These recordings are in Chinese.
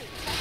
nothing.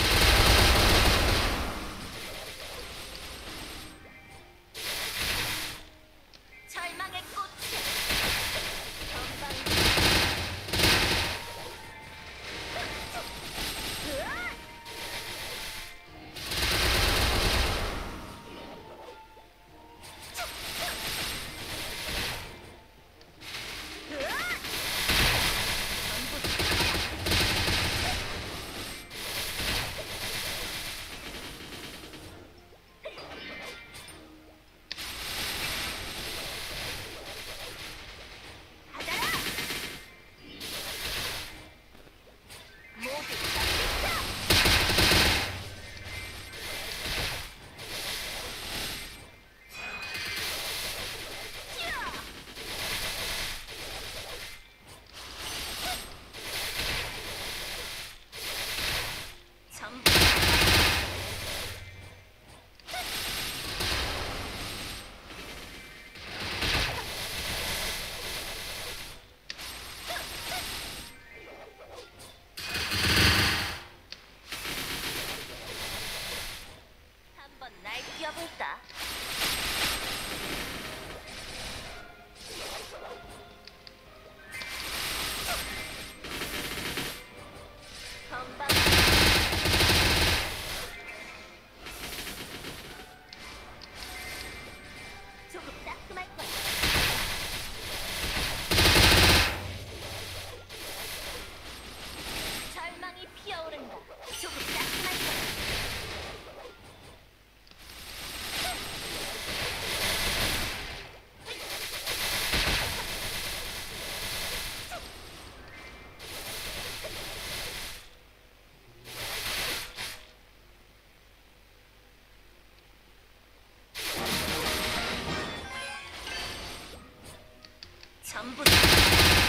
分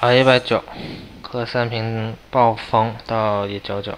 啊，一百九，喝三瓶暴风到一九九。